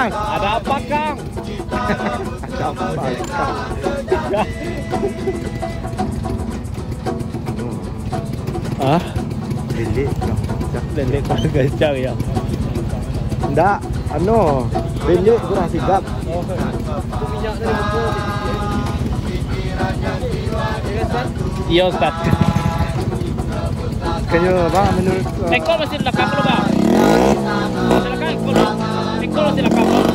mas. Ada apa, Kang? Ada apa? Ah, Lili. lele gajah ya. Enggak, anu, lili kurang sigap. Iya, Ustaz. Kayaknya apa menurut Ekor masih di belakang lu, Bang. Silakan, ekor. solos de la cama.